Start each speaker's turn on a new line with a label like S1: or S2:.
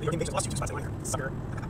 S1: your team just lost you two spots. Sucker.